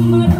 Lord.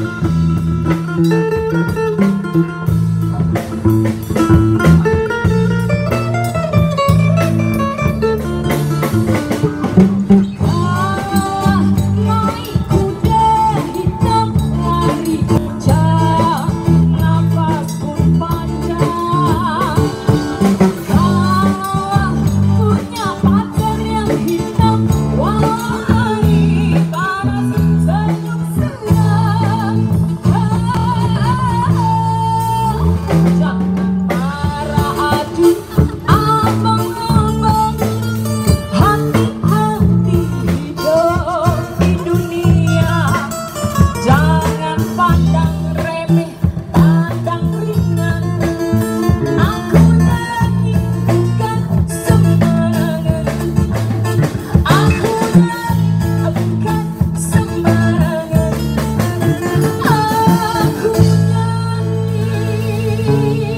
Thank you.